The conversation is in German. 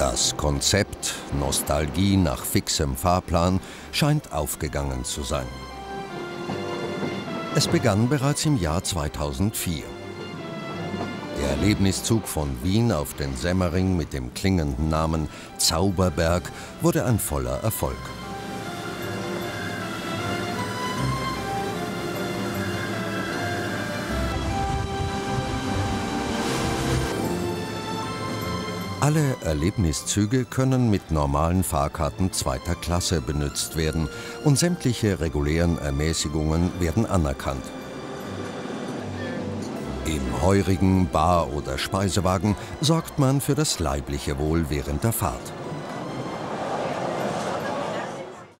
Das Konzept Nostalgie nach fixem Fahrplan scheint aufgegangen zu sein. Es begann bereits im Jahr 2004. Der Erlebniszug von Wien auf den Semmering mit dem klingenden Namen Zauberberg wurde ein voller Erfolg. Alle Erlebniszüge können mit normalen Fahrkarten zweiter Klasse benutzt werden und sämtliche regulären Ermäßigungen werden anerkannt. Im heurigen Bar- oder Speisewagen sorgt man für das leibliche Wohl während der Fahrt.